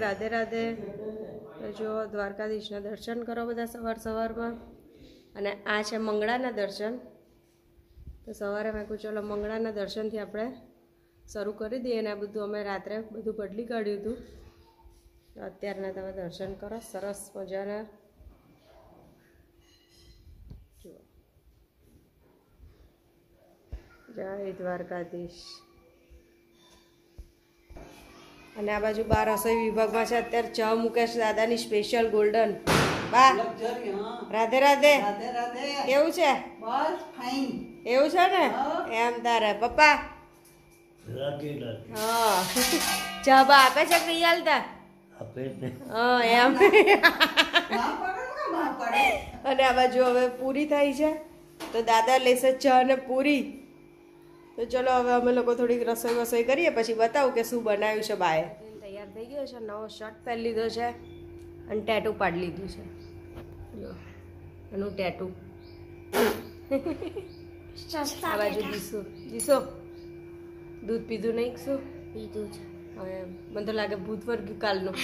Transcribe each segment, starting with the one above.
રાધે રાધે જો દ્વારકાધીશના દર્શન કરો બધા સવાર સવારમાં. અને આ છે મંગળાના દર્શન. તો સવારે મેં કહું ચલો મંગળાના દર્શનથી આપણે શરૂ કરી દઈએ. અને આ બધું અમે રાત્રે બધું બદલી કાઢ્યું હતું. અત્યારના તમે દર્શન કરો. સરસ મજાના. જય દ્વારકાધીશ. અને આ બાજુ બા રસોઈ વિભાગમાં છે. અત્યારે ચા મુકેશ દાદાની સ્પેશિયલ ગોલ્ડન બા રાધે રાધે. રાધે રાધે. કેવું છે? એવું છે ને? એમ તારે. પપ્પા? હા. ચા બા આપે છે કે હાલતા? હા એમ. ના. ને ના અને આ બાજુ હવે પૂરી થાય છે. તો દાદા લેશે ચા અને પૂરી. તો ચલો હવે અમે લોકો થોડીક રસોઈ વસોઈ કરીએ પછી બતાવું કે શું બનાવ્યું છે બાએ. તૈયાર થઈ ગયો છે નવો શર્ટ પહેરી લીધો છે અને ટેટુ પાડી લીધું છે. એનું ટેટુ આ બાજુ દીસો દીસો દૂધ પીધું નહીં શું? પીધું છે. હવે મને તો લાગે ભૂત વર્ગ્યું કાલનું.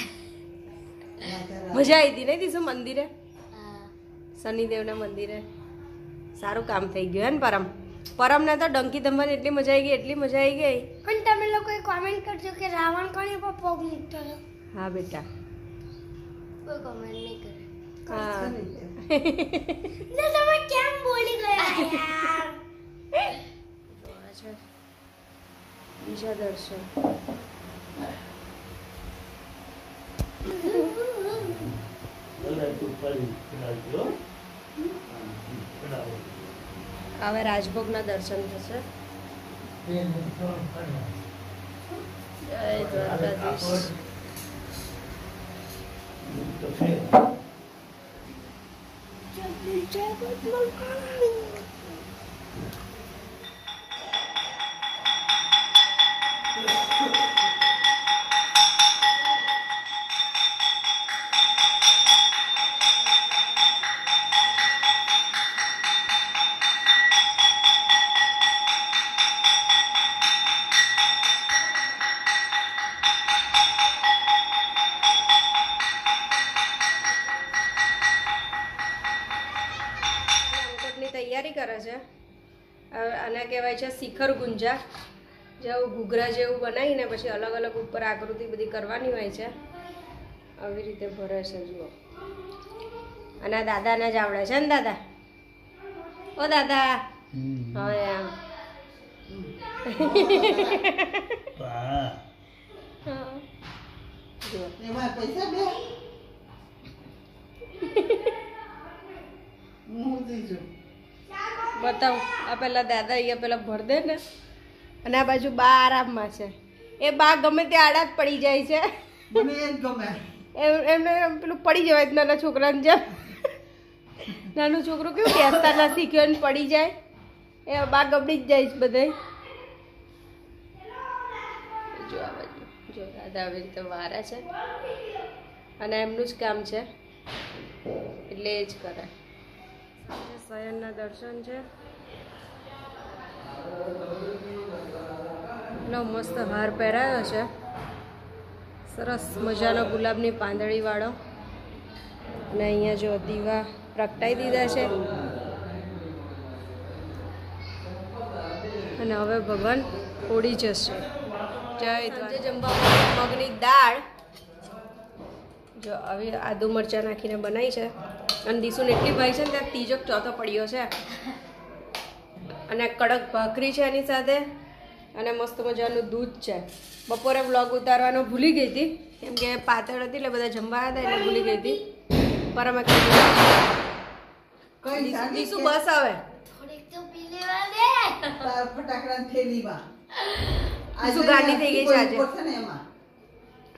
મજા આવી હતી નહીં દીસો મંદિરે? શનિદેવના મંદિરે. સારું કામ થઈ ગયું હે ને પરમ? પરમને તો ડંકી ધમવાની એટલી મજા આવી ગઈ એટલી મજા આવી ગઈ. પણ તમે લોકોએ કોમેન્ટ કરજો કે રાવણ કોની પર પગ મૂકતો હતો? હા બેટા. કોઈ કોમેન્ટ નહીં કરે. હા. ને તમે કેમ બોલી ગયા યાર? આ છે બીજા દર્શન તું હવે રાજભોગના દર્શન થશે. જય દ્વારકાધીશ. બનાવીને પછી અલગ અલગ ઉપર આકૃતિ બધી કરવાની હોય છે. આવી રીતે ભરે છે જુઓ. અને આ દાદાને જ આવડે છે ને દાદા? ઓ દાદા. હવે બતાવું. આ પેલા દાદા અહીંયા પેલા ભર દે ને. અને આ બાજુ બા આરામમાં છે. એ બા ગમે તે આડા જ પડી જાય છે. એમને એમ પેલું પડી જવાય નાના છોકરાને જેમ. નાનું છોકરું કેવું બેસતા નથી શીખ્યો ને પડી જાય. એ બા ગબડી જ જાય છે બધે જો આ બાજુ જો દાદા આવી રીતે વારા છે. અને એમનું જ કામ છે. એટલે એ જ કરે. શયનના દર્શન છે. એટલો મસ્ત હાર પહેરાયો છે. સરસ મજાનો ગુલાબની પાંદડીવાળો અને અહીંયા જો દીવા પ્રગટાઈ દીધા છે. અને હવે ભગવાન ઓડી જશે. જય જમવા મગની દાળ. જો આવી આદુ મરચાં નાખીને બનાવી છે. અને દીસુને એટલી ભાઈ છે ને ત્યાં ત્રીજો ચોથો પડ્યો છે. અને કડક ભાખરી છે એની સાથે. અને મસ્ત મજાનું દૂધ છે. બપોરે વ્લોગ ઉતારવાનો ભૂલી ગઈ હતી. કેમ કે પાતળ હતી એટલે બધા જમવા હતા એટલે ભૂલી ગઈ હતી. પર અમે કે? બસ આવે. શું ગાંડી થઈ ગઈ છે આજે.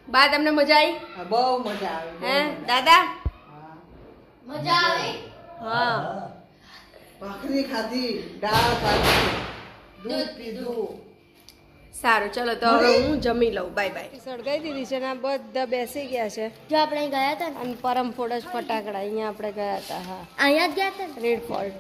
બા તમને મજા આવી બહુ મજા આવી હે દાદા? હા. મજા આવી? હા. ભાખરી ખાધી દાળ ખાધી દૂધ પીધું. સારું ચલો તો હવે હું જમી લઉં. બાય બાય સળગાઈ દીધી છે ને બધા બેસી ગયા છે. જો આપણે ગયા હતા અને પરમ ફોડ જ ફટાકડા અહીંયા આપણે ગયા હતા હા. અહીંયા જ ગયા હતા રેડ ફોલ્ટ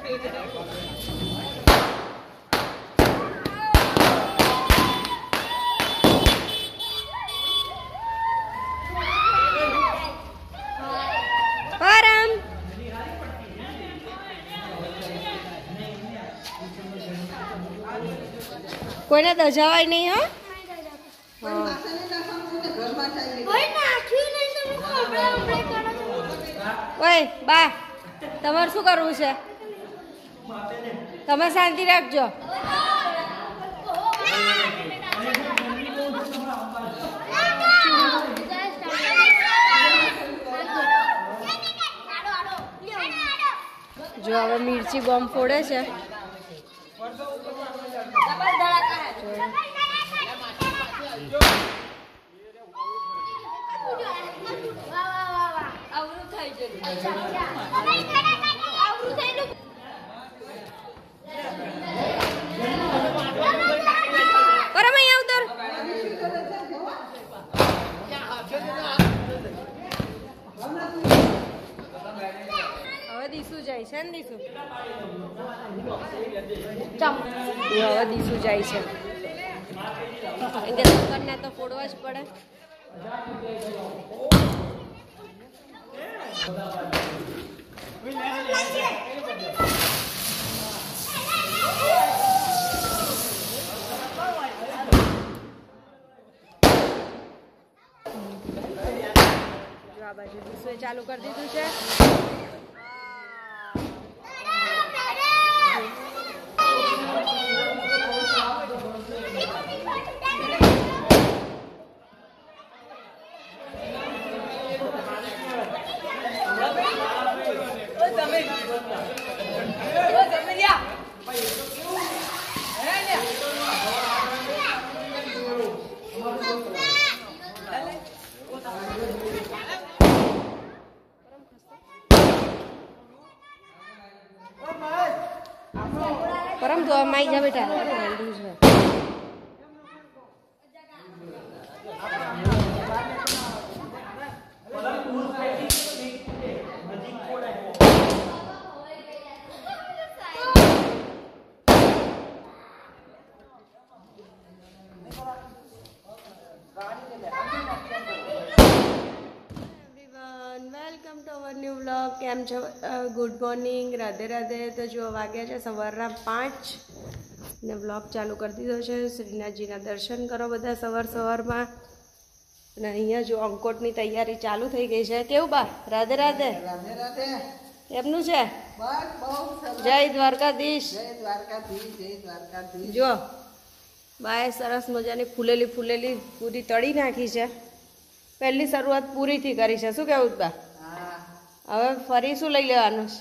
Thank you. કોઈને દજાવાય નહીં, હો. ઓય, બા, તમારે શું કરવું છે? તમે શાંતિ રાખજો. જો, હવે મિર્ચી બોમ્બ ફોડે છે પરમ અહીંયા ઉતર હવે દીસુ જાય છે, ને દીસુ હવે દીસુ જાય છે. કેમ કે તો ફોડવા જ પડે. આ બાજુ દીસુએ ચાલુ કરી દીધું છે. આમ જા બેટા. ન્યૂ વ્લોગ કેમ છો? Good morning Radhe Radhe. તો જો વાગ્યા છે સવારના પાંચ ને વ્લોગ ચાલુ કરી દીધો છે. શ્રીનાથજીના દર્શન કરો બધા સવાર સવારમાં. અને અહીંયા જો અંકોટની તૈયારી ચાલુ થઈ ગઈ છે. કેવું બા? રાધે રાધે. રાધે રાધે. એમનું છે? જય દ્વારકાધીશ. જય દ્વારકાધીશ જય દ્વારકાધીશ. જો બાએ સરસ મજાની ફૂલેલી ફૂલેલી પૂરી તળી નાખી છે. પહેલી શરૂઆત પૂરીથી કરી છે. શું કહેવું બા? હવે ફરી શું લઈ લેવાનું છે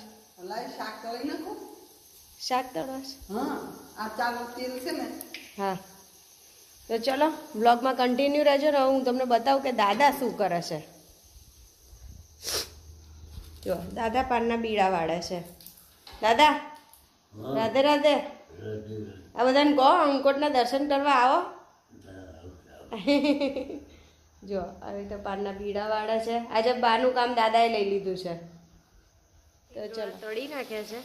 શાક કરી નાખું શાક તળવા હા આ ચાલો તેલ છે ને હા તો ચલો બ્લોગમાં કન્ટિન્યુ રહેજો ને હું તમને બતાવું કે દાદા શું કરે છે. જો દાદા પાનના બીડા વાળે છે. દાદા રાધે રાધે. આ બધાને કહો અંકોટના દર્શન કરવા આવો. જો આવી રીતે પાનના બીડા વાળે છે આજે બાનું કામ દાદાએ લઈ લીધું છે. તો ચલો. તળી નાખે છે.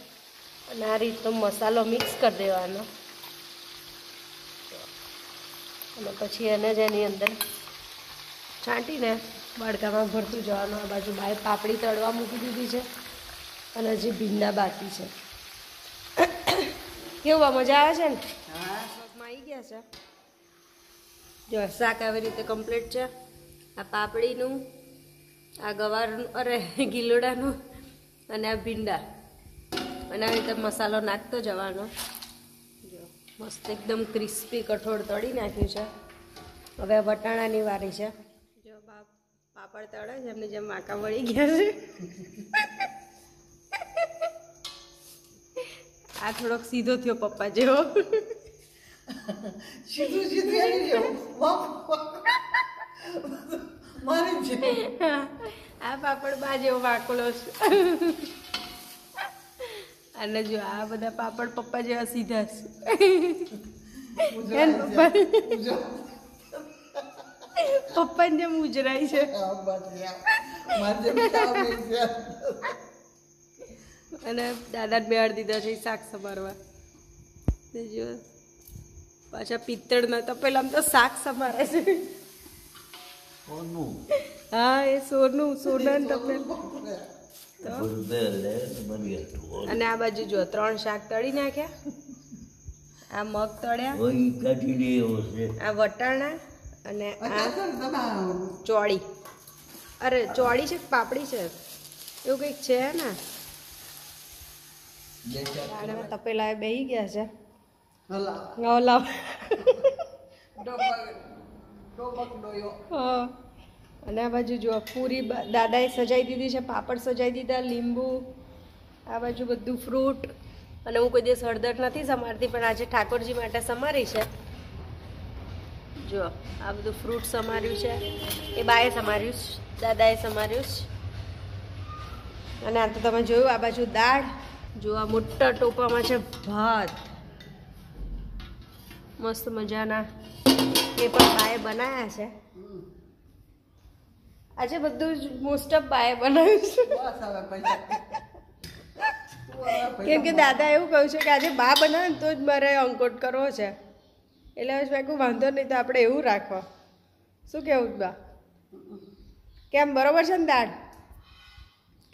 અને આ રીતનો મસાલો મિક્સ કરી દેવાનો. અને પછી એને જ એની અંદર છાંટીને બળકામાં ભરતું જવાનું. આ બાજુ બાય પાપડી તળવા મૂકી દીધી છે. અને હજી ભીંડા બાકી છે. કેવું આ મજા આવે છે ને? હા. આવી ગયા છે. જો શાક આવી રીતે કમ્પ્લીટ છે. આ પાપડીનું, આ ગવારનું, અરે, ગીલોડાનું અને આ ભીંડા. અને આવી રીતે મસાલો નાખતો જવાનો. જો, મસ્ત એકદમ ક્રિસ્પી કઠોળ તળી નાખ્યું છે. હવે વટાણાની વારી છે. જો, બાપ, પાપડ તળે છે, એમની જેમ માકા વળી ગયા છે. આ થોડોક સીધો થયો પપ્પા જેવો. સીધું સીધું. મારી છે આ પાપડ બા જેવો વાકલો છે. અને જો આ બધા પાપડ પપ્પા જેવા સીધા છે. પપ્પા પપ્પાને જેમ ઉજરાય છે. અને દાદા બેહાડ દીધા છે શાક સમારવા. જો પાછા પિત્તળના તો પેલા તો શાક સમારે છે. હા એ સોનું સોના ને તપેલ બધું લે બની હતું. અને આ બાજુ જો ત્રણ શાક તળી નાખ્યા. આ મગ તળ્યા. આ વટાણા અને આ ચોળી. અરે ચોળી છે પાપડી છે? એવું કંઈક છે ને? તપેલા બેહી ગયા છે. હલા. અને આ બાજુ જો પૂરી દાદાએ સજાઈ દીધી છે, પાપડ સજાઈ દીધા, લીંબુ, આ બાજુ બધું ફ્રૂટ. અને હું કોઈ દિવસ હળદર નથી સમારતી, પણ આજે ઠાકોરજી માટે સમારી છે. જો આ બધું ફ્રૂટ સમાર્યું છે. એ બાએ સમાર્યું છે, દાદાએ સમાર્યું છે. અને આ તો તમે જોયું, આ બાજુ દાળ જો આ મોટા ટોપામાં છે ભાત. મસ્ત મજાના એ પણ બાએ બનાવ્યા છે. આજે બધું જ મોસ્ટ ઓફ બાએ બનાવ્યું છે. કેમ કે દાદા એવું કહ્યું છે કે આજે બા બનાવે તો જ મારે અંકોટ કરવો છે. એટલે હવે મેં કહું વાંધો નહીં તો આપણે એવું રાખો શું કેવું બા? કેમ બરોબર છે ને દાળ?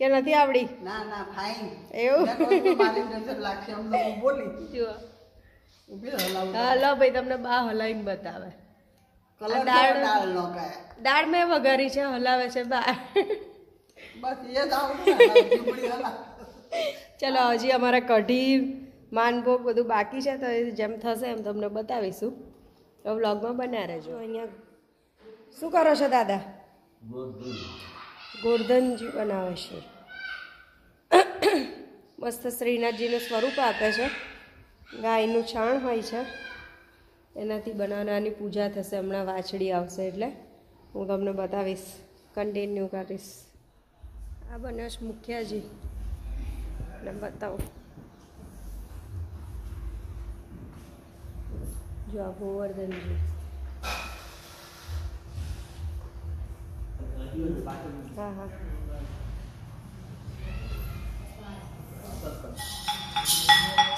કે નથી આવડી? ના ના ફાઈન એવું? મારી નજર લાગશે એમ તો હું બોલી. જુઓ. ઊભી રહો, હલાવું. હા લો ભાઈ તમને બા હલાવીને બતાવે. દાળ- દાળ નો કાંઈ. દાળ મેં વઘારી છે હલાવે છે બા બસ એ જ આવડે ને, જીભડી હલા. ચલો હજી અમારા કઢી માનભોગ બધું બાકી છે તો જેમ થશે એમ તમને બતાવીશું. તો વ્લોગમાં બન્યા રહેજો. અહીંયા શું કરો છો દાદા? ગોર્ધનજી બનાવે છે. મસ્ત શ્રીનાથજીનું સ્વરૂપ આપે છે. ગાયનું છાણ હોય છે. એનાથી બનાવનાની પૂજા થશે. હમણાં વાછડી આવશે એટલે હું તમને બતાવીશ. કન્ટિન્યુ કરીશ. આ બન્યો છે મુખિયાજી. અને બતાવું. જો આ ગોવર્ધનજી. હા હા. એ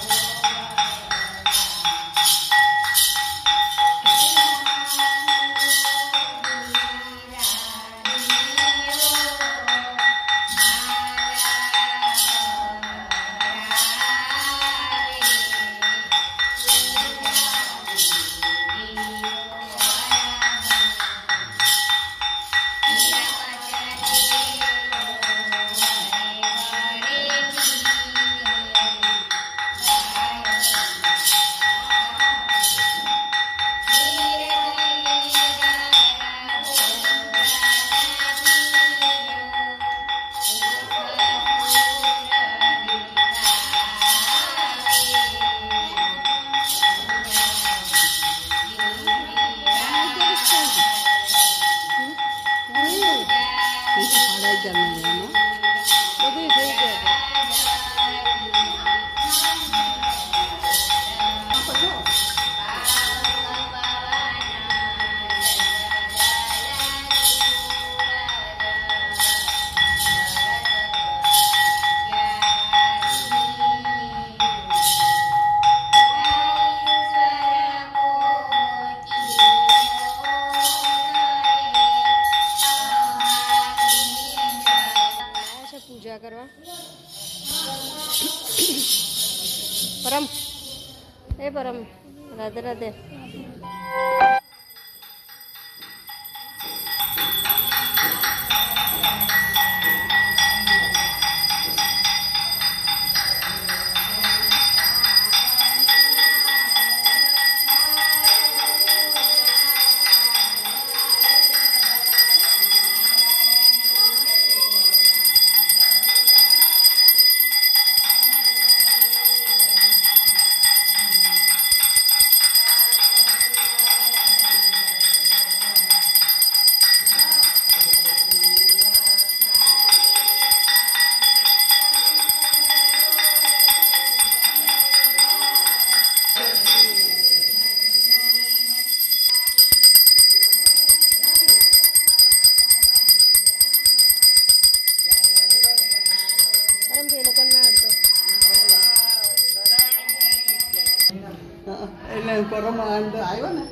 કોરોના આવ્યો ને.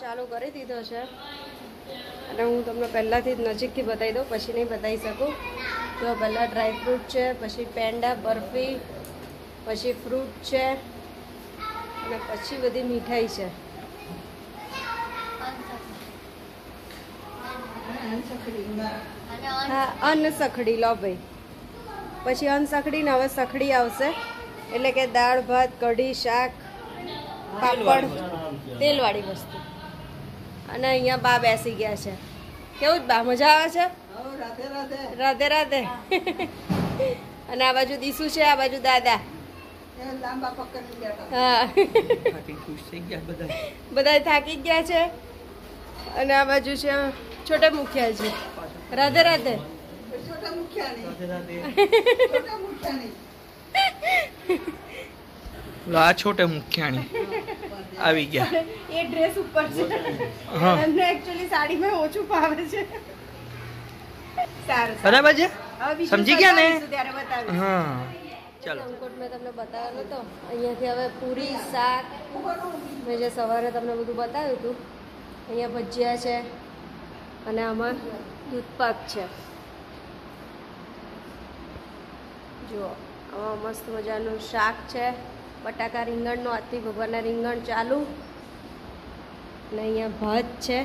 ચાલુ કરી દીધો છે. અને હું તમને પહેલાંથી જ નજીકથી બતાવી દઉં, પછી નહીં બતાવી શકું. તો પહેલાં ડ્રાયફ્રૂટ છે, પછી પેંડા બરફી, પછી ફ્રૂટ છે, અને પછી બધી મીઠાઈ છે. હા અન્ન સખડી લો ભાઈ. પછી અન્ન સખડી ને હવે સખડી આવશે. એટલે કે દાળ ભાત કઢી શાક પાપડ તેલવાળી વસ્તુ. અને અહીંયા બા બેસી ગયા છે. કેવું જ બા મજા આવે છે? રાધે રાધે. અને આ બાજુ દીસુ છે આ બાજુ દાદા. બધા. થાકી ગયા છે. અને આ બાજુ છે છોટે મુખિયાજી રાધે રાધે છોટા મુખ્યાની છોટા મુખ્યાની લો આ છોટે મુખ્યાણી આવી ગયા। એ ડ્રેસ ઉપર છે. એમને એકચ્યુઅલી સાડીમાં ઓછું ફાવે છે સારું. બરાબર છે સમજી ગયા ને? હા ચાલો અંકોટ મેં તમને બતાવ્યો તો અહીંયાથી હવે પૂરી શાક મેં જે સવારે તમને બધું બતાવ્યું હતું અહીંયા ભજીયા છે અને આમાં દૂધપાક છે. જુઓ, આમાં મસ્ત મજાનું શાક છે. બટાકા રીંગણનું આજથી ભગવાનના રીંગણ ચાલુ. અને અહીંયા ભાત છે.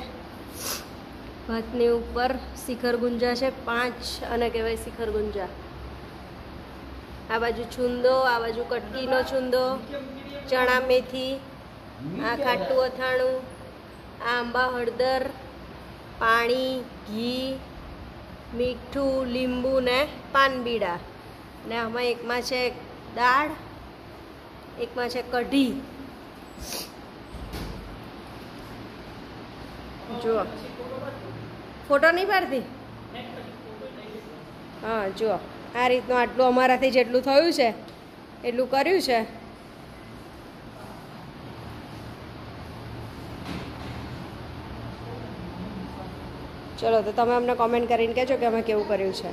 ભાતની ઉપર શિખર ગુંજા છે, પાંચ અને કહેવાય શિખર ગુંજા. આ બાજુ છુંદો, આ બાજુ કટકીનો છુંદો, ચણા મેથી, આ ખાટું અથાણું, આ આંબા, હળદર પાણી, ઘી, મીઠું, લીંબુ ને પાનબીડા. ને આમાં એકમાં છે દાળ, એકમાં છે કઢી. જુઓ. ફોટો નહીં પાડતી? હા, જુઓ. આ રીતનું આટલું અમારાથી જેટલું થયું છે, એટલું કર્યું છે. ચલો તો તમે અમને કોમેન્ટ કરીને કહેજો કે અમે કેવું કર્યું છે.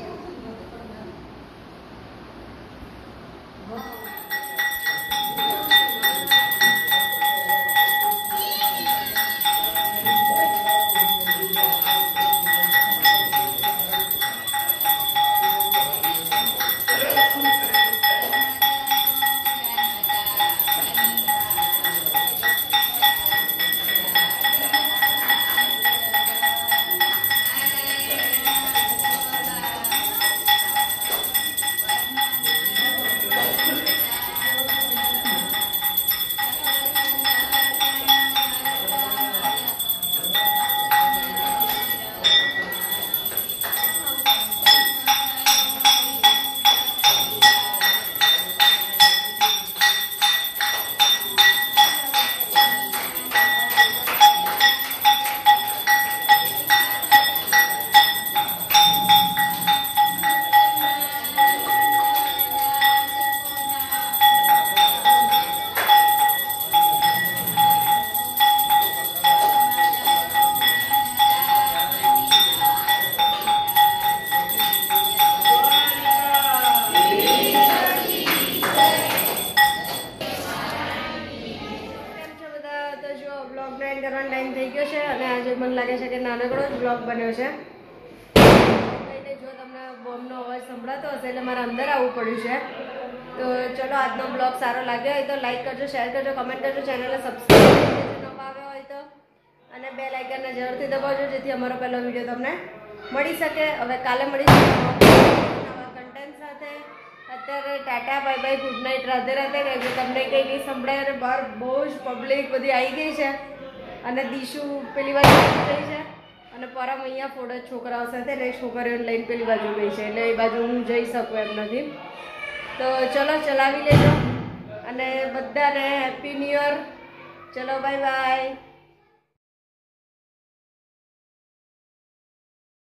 લાગ્યો હોય તો લાઈક કરજો શેર કરજો કમેન્ટ કરજો ચેનલને સબસ્ક્રાઈબ કરજો હોય તો. અને બે લાઇકનને જરૂરથી દબાવજો, જેથી અમારો પહેલો વીડિયો તમને મળી શકે. હવે કાલે મળીશું નવા કન્ટેન્ટ સાથે. અત્યારે tata bye bye good night Radhe Radhe. કારણ કે તમને કંઈ નહીં સંભળાય અને બહાર બહુ જ પબ્લિક બધી આવી ગઈ છે. અને દીશું પેલી બાજુ ગઈ છે. અને પરમ અહીંયા ફોડો છોકરાઓ સાથે ને છોકરીઓને લઈને પેલી બાજુ ગઈ છે. એટલે એ બાજુ હું જઈ શકું એમ નથી. તો ચલો, ચલાવી લેજો. અને બધાને હેપી ન્યૂ યર ચલો બાય બાય